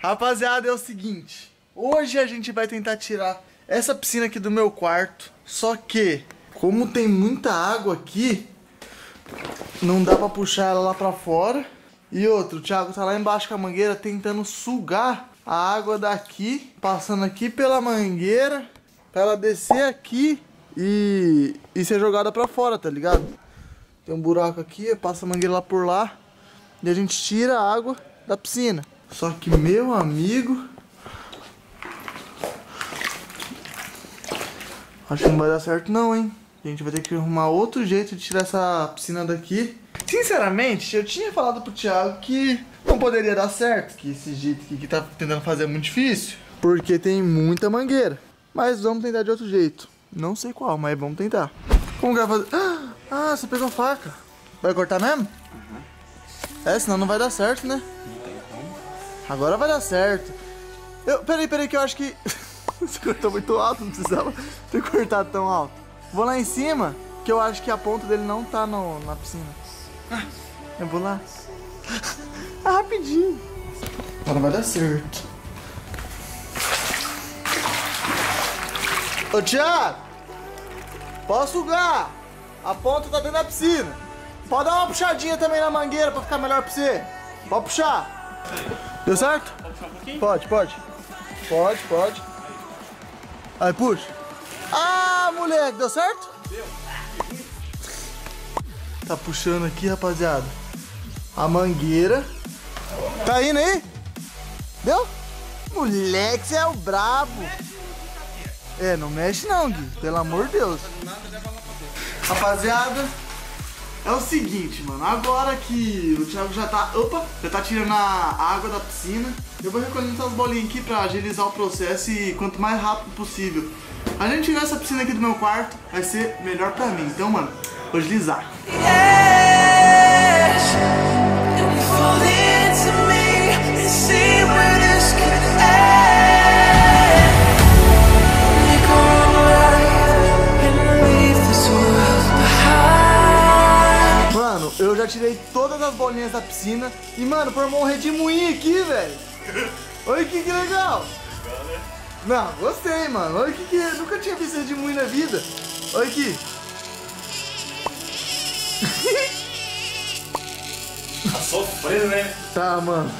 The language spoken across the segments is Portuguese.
Rapaziada, é o seguinte. Hoje a gente vai tentar tirar essa piscina aqui do meu quarto. Só que, como tem muita água aqui, não dá pra puxar ela lá pra fora. E outro, o Thiago tá lá embaixo com a mangueira tentando sugar a água daqui, passando aqui pela mangueira, pra ela descer aqui e, e ser jogada pra fora, tá ligado? Tem um buraco aqui, passa a mangueira lá por lá e a gente tira a água da piscina. Só que, meu amigo, acho que não vai dar certo não, hein? A gente vai ter que arrumar outro jeito de tirar essa piscina daqui. Sinceramente, eu tinha falado pro Thiago que não poderia dar certo, que esse jeito aqui que tá tentando fazer é muito difícil, porque tem muita mangueira. Mas vamos tentar de outro jeito. Não sei qual, mas vamos tentar. Como que vai fazer? Ah, você pegou a faca. Vai cortar mesmo? É, senão não vai dar certo, né? Agora vai dar certo. Eu, peraí, peraí, que eu acho que. Você cortou muito alto, não precisava ter cortado tão alto. Vou lá em cima, que eu acho que a ponta dele não tá no, na piscina. Ah, eu vou lá. Ah, rapidinho. Agora vai dar certo. Ô Thiago! Posso sugar? A ponta tá dentro da piscina. Pode dar uma puxadinha também na mangueira pra ficar melhor pra você. Pode puxar. Deu certo? Pode, pode. Pode, pode. Aí, puxa. Ah, moleque, deu certo? Deu. Tá puxando aqui, rapaziada. A mangueira. Tá indo aí? Deu? Moleque, você é o brabo. É, não mexe não, Gui. Pelo amor de Deus. Rapaziada, é o seguinte, mano. Agora que o Thiago já tá. Opa! Já tá tirando a água da piscina. Eu vou recolhendo essas bolinhas aqui pra agilizar o processo e quanto mais rápido possível. A gente tirar essa piscina aqui do meu quarto, vai ser melhor pra mim. Então, mano, vou agilizar. Mano, tirei todas as bolinhas da piscina e, mano, formou um redemoinho aqui, velho. Olha que, que legal. Não, gostei, mano. Olha que, que nunca tinha visto redemoinho na vida. Olha aqui. Tá sofrendo, né? Tá, mano.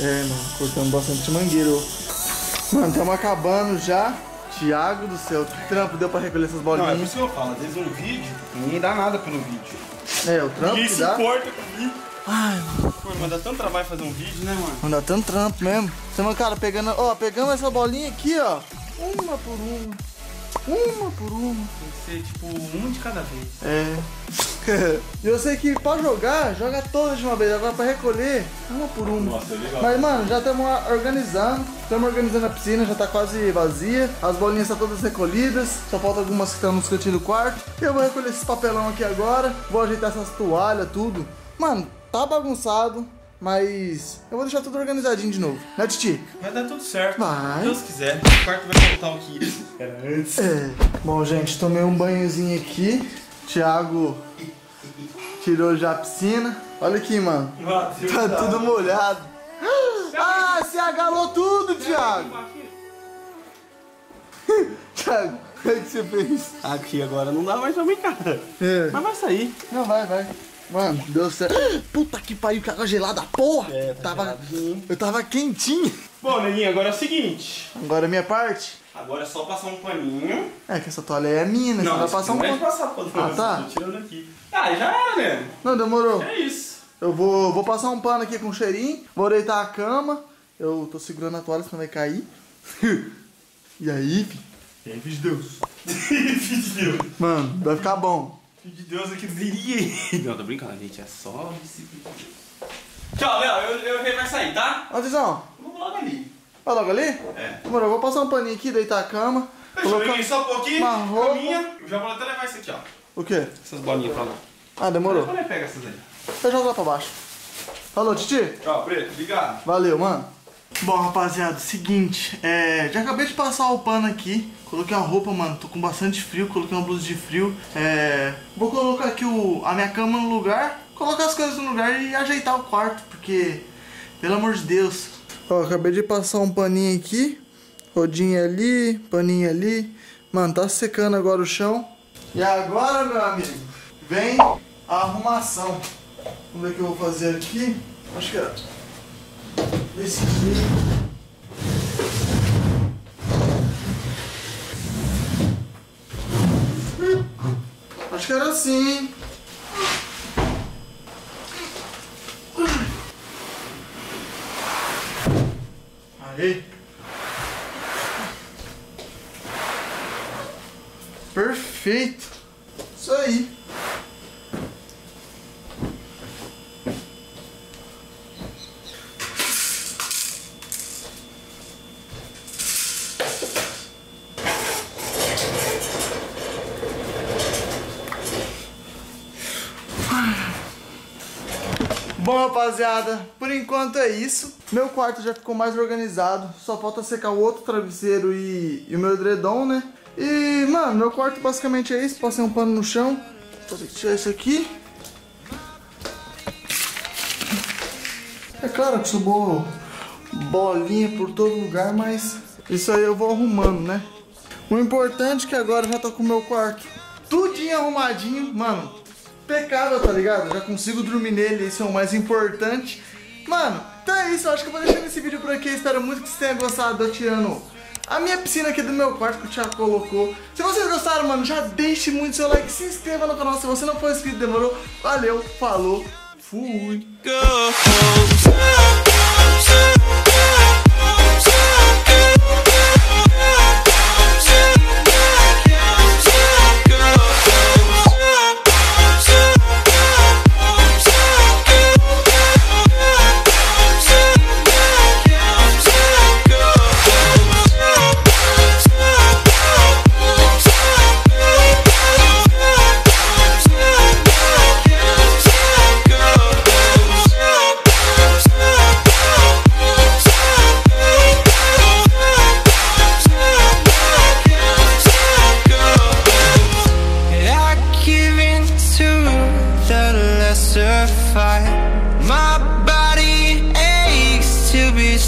É, mano, cortando bastante mangueira. ô. Mano, estamos acabando já. Tiago do céu, que trampo deu pra recolher essas Não, é por bolinhas? isso que eu falo, às vezes um vídeo, ninguém dá nada pelo vídeo. É, o trampo Ninguém que se dá. importa com o vídeo. Ai, mano, mas dá tanto trabalho fazer um vídeo, né, mano? não dá tanto trampo mesmo. Então, cara, pegando, ó, pegamos essa bolinha aqui, ó. Uma por uma. Uma por uma. Tem que ser, tipo, um de cada vez. É. E eu sei que pra jogar, joga todas de uma vez. Agora pra recolher, uma por uma. Nossa, é legal. Mas, mano, já estamos organizando. Estamos organizando a piscina, já tá quase vazia. As bolinhas estão todas recolhidas. Só falta algumas que estão nos cantinhos do quarto. Eu vou recolher esses papelão aqui agora. Vou ajeitar essas toalhas, tudo. Mano, tá bagunçado. Mas eu vou deixar tudo organizadinho de novo. Né, Titi? Vai dar tudo certo. Vai. Se Deus quiser. O quarto vai voltar o que era antes. É. Bom, gente, tomei um banhozinho aqui. Thiago tirou já a piscina. Olha aqui, mano. Tá tudo molhado. Ah, você agalou tudo, Thiago. Thiago, o que você fez? Aqui agora não dá mais pra brincar. É. Mas vai sair. Não, vai, vai. Mano, deu certo. Puta que pariu, que água gelada, porra. É, tá tava, geladinho. eu tava quentinho. Bom, neguinho, agora é o seguinte. Agora a minha parte. Agora é só passar um paninho. É que essa toalha é minha, né? Você vai passar um não é passar pano. Ah, tá. Tô tirando aqui. Ah, já era, né? Não, demorou. É isso. Eu vou, vou passar um pano aqui com cheirinho, vou deitar a cama. Eu tô segurando a toalha, senão vai cair. e aí, fi? E aí, filho de Deus. filho de Deus. Mano, vai ficar bom. De Deus aqui diria. Não, tô brincando, gente. É só disciplina. Tchau, Léo. Eu, eu, vai sair, tá? Atenção, Vamos logo ali. vai logo ali? É. Demorou, eu vou passar um paninho aqui, deitar a cama. Deixa eu ver só um pouquinho. uma roupa. Caminha. Eu já vou até levar isso aqui, ó. O quê? Essas bolinhas pra lá. Ah, demorou. Quando é que pega essas aí? Eu jogo lá pra baixo. Falou, Titi? Tchau, Preto. Obrigado. Valeu, mano. Bom, rapaziada, seguinte, é, já acabei de passar o pano aqui, coloquei a roupa, mano, tô com bastante frio, coloquei uma blusa de frio, é, vou colocar aqui o, a minha cama no lugar, colocar as coisas no lugar e ajeitar o quarto, porque Pelo amor de Deus. Ó, acabei de passar um paninho aqui. Rodinha ali, paninho ali. Mano, tá secando agora o chão. E agora, meu amigo, vem a arrumação. Vamos ver o que eu vou fazer aqui. Acho que é Acho que era assim. Aí. Perfeito. Isso aí. Bom, rapaziada, por enquanto é isso. Meu quarto já ficou mais organizado. Só falta secar o outro travesseiro e, e o meu edredom, né? E, mano, meu quarto basicamente é isso. Passei um pano no chão. Vou ter que tirar isso aqui. É claro que subiu bolinha por todo lugar, mas isso aí eu vou arrumando, né? O importante é que agora já tô com o meu quarto tudinho arrumadinho. Mano, pecado, tá ligado? Já consigo dormir nele, isso é o mais importante. Mano, então é isso, eu acho que eu vou deixando esse vídeo por aqui. Espero muito que vocês tenham gostado eu tirando a minha piscina aqui do meu quarto que o Thiago colocou. Se vocês gostaram, mano, já deixe muito seu like, se inscreva no canal se você não for inscrito, demorou? Valeu, falou, fui!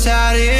out of here